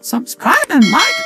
Subscribe and like.